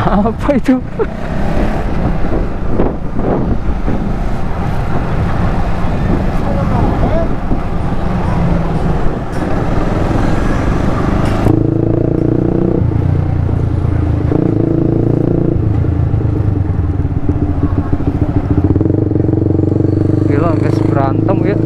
apa itu? Gila guys berantem ya.